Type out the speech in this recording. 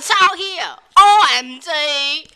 抄 here. OMG.